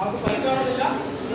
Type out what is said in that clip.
आपको परिचय